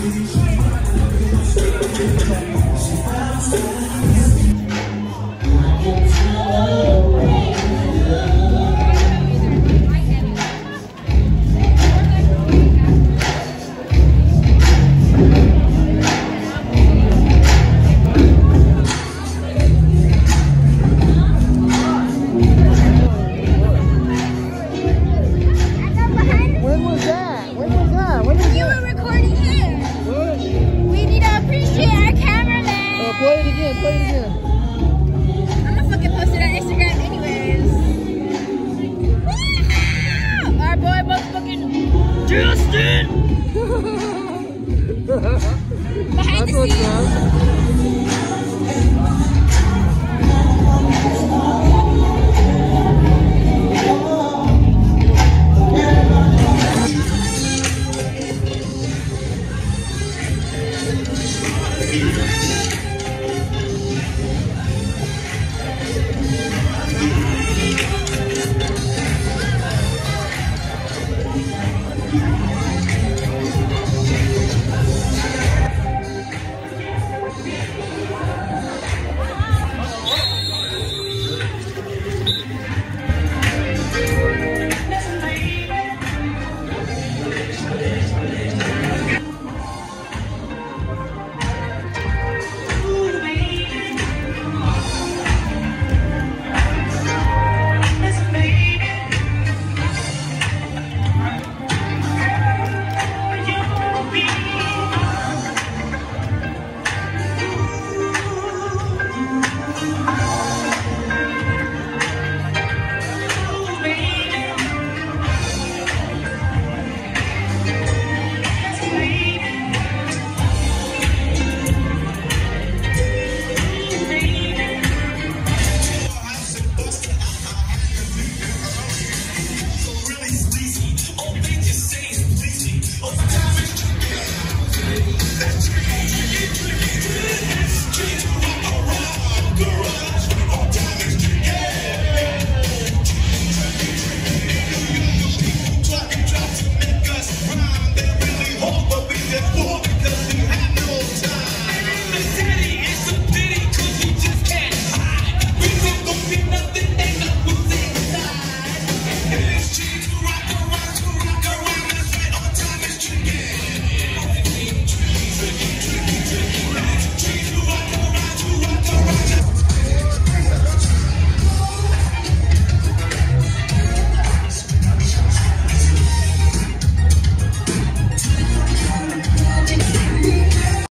Deus. Justin. Behind the scenes. Thank